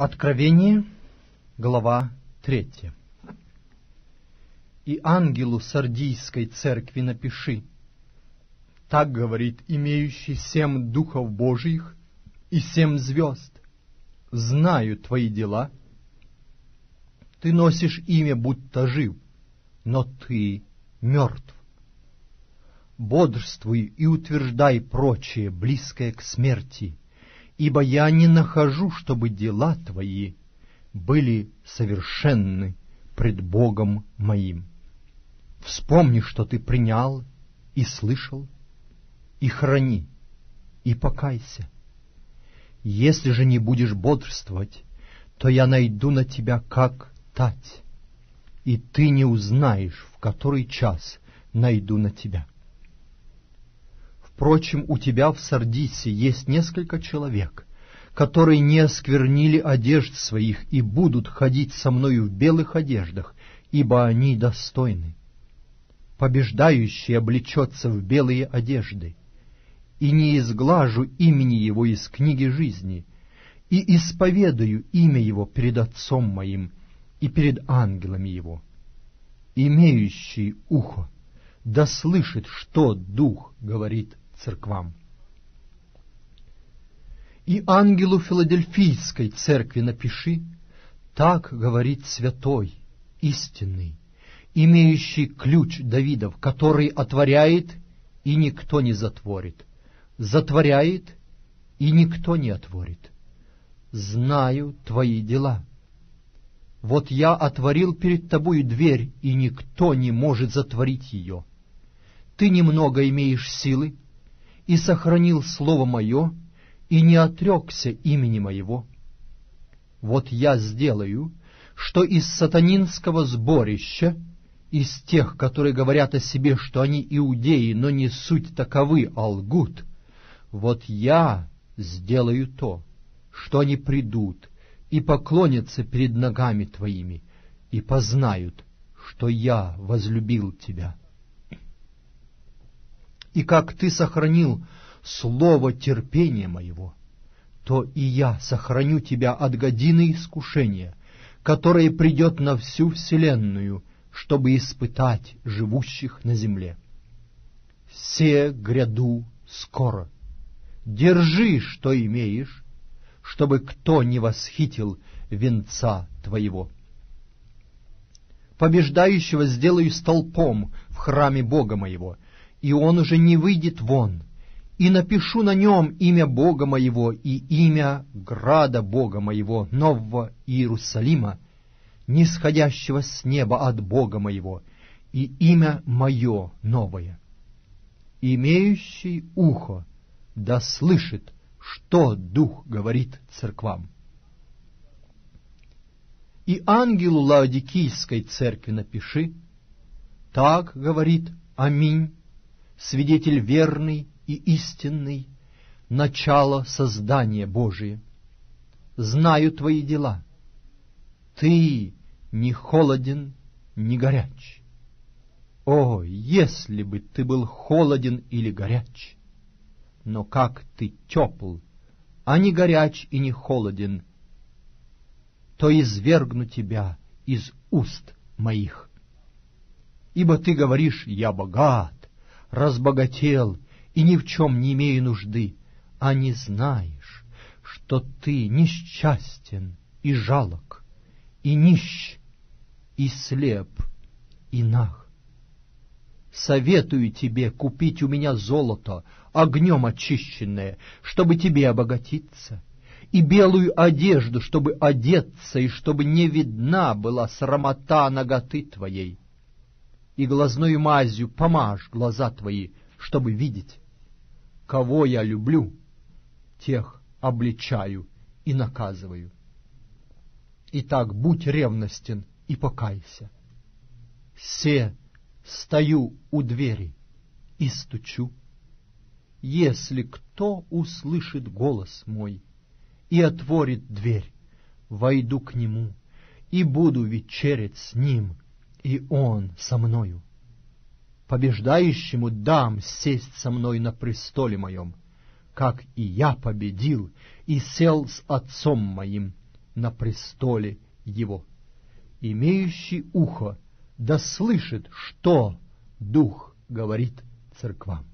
Откровение, глава 3. «И ангелу Сардийской церкви напиши, так говорит имеющий семь духов Божиих и семь звезд, знаю твои дела. Ты носишь имя, будто жив, но ты мертв. Бодрствуй и утверждай прочее, близкое к смерти, ибо я не нахожу, чтобы дела твои были совершенны пред Богом моим. Вспомни, что ты принял и слышал, и храни, и покайся. Если же не будешь бодрствовать, то я найду на тебя как тать, и ты не узнаешь, в который час найду на тебя. Впрочем, у тебя в Сардисе есть несколько человек, которые не осквернили одежд своих и будут ходить со мною в белых одеждах, ибо они достойны. Побеждающий облечется в белые одежды, и не изглажу имени его из книги жизни, и исповедаю имя его перед Отцом моим и перед ангелами его. Имеющий ухо, да слышит, что Дух говорит церквам. И ангелу Филадельфийской церкви напиши, так говорит святой, истинный, имеющий ключ Давидов, который отворяет, и никто не затворит, затворяет, и никто не отворит. Знаю твои дела. Вот я отворил перед тобою дверь, и никто не может затворить ее. Ты немного имеешь силы, и сохранил слово мое, и не отрекся имени моего. Вот я сделаю, что из сатанинского сборища, из тех, которые говорят о себе, что они иудеи, но не суть таковы, а лгут, вот я сделаю то, что они придут и поклонятся перед ногами твоими, и познают, что я возлюбил тебя и как ты сохранил слово терпения моего, то и я сохраню тебя от годины искушения, которое придет на всю вселенную, чтобы испытать живущих на земле. Все гряду скоро. Держи, что имеешь, чтобы кто не восхитил венца твоего. Побеждающего сделаю столпом в храме Бога моего — и он уже не выйдет вон, и напишу на нем имя Бога моего и имя града Бога моего, Нового Иерусалима, нисходящего с неба от Бога моего, и имя мое новое. Имеющий ухо да слышит, что Дух говорит церквам. И ангелу Лаодикийской церкви напиши, так говорит Аминь, свидетель верный и истинный, начало создания Божие. Знаю твои дела. Ты не холоден, не горяч. О, если бы ты был холоден или горяч! Но как ты тепл, а не горяч и не холоден, то извергну тебя из уст моих. Ибо ты говоришь, я богат, разбогател и ни в чем не имею нужды, а не знаешь, что ты несчастен и жалок, и нищ, и слеп, и нах. Советую тебе купить у меня золото, огнем очищенное, чтобы тебе обогатиться, и белую одежду, чтобы одеться, и чтобы не видна была срамота ноготы твоей и глазной мазью помажь глаза твои, чтобы видеть. Кого я люблю, тех обличаю и наказываю. Итак, будь ревностен и покайся. Се стою у двери и стучу. Если кто услышит голос мой и отворит дверь, войду к нему и буду вечерять с ним — и он со мною. Побеждающему дам сесть со мной на престоле моем, как и я победил и сел с отцом моим, на престоле его. Имеющий ухо да слышит, что Дух говорит церквам.